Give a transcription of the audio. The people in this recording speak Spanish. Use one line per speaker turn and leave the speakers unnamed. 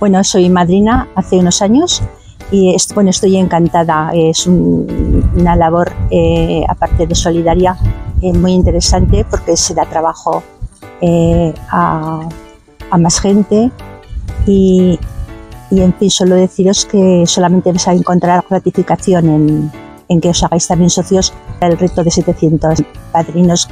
Bueno, soy madrina hace unos años y bueno, estoy encantada. Es una labor, eh, aparte de solidaria, eh, muy interesante porque se da trabajo eh, a, más gente y, en fin, solo deciros que solamente vais a encontrar gratificación en, en que os hagáis también socios el reto de 700 padrinos